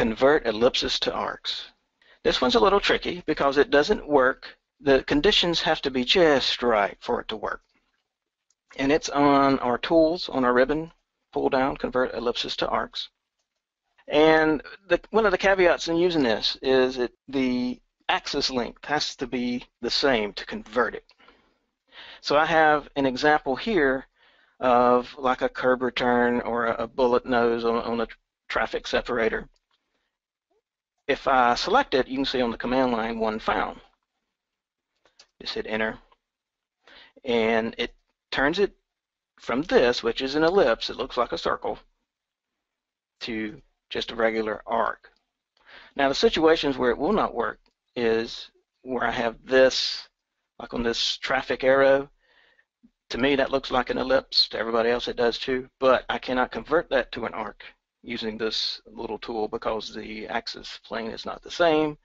convert ellipses to arcs. This one's a little tricky because it doesn't work. The conditions have to be just right for it to work. And it's on our tools on our ribbon, pull down, convert ellipses to arcs. And the, one of the caveats in using this is that the axis length has to be the same to convert it. So I have an example here of like a curb return or a, bullet nose on, on a traffic separator. If I select it, you can see on the command line one found. Just hit enter. And it turns it from this, which is an ellipse, it looks like a circle, to just a regular arc. Now the situations where it will not work is where I have this, like on this traffic arrow, to me that looks like an ellipse, to everybody else it does too, but I cannot convert that to an arc using this little tool because the axis plane is not the same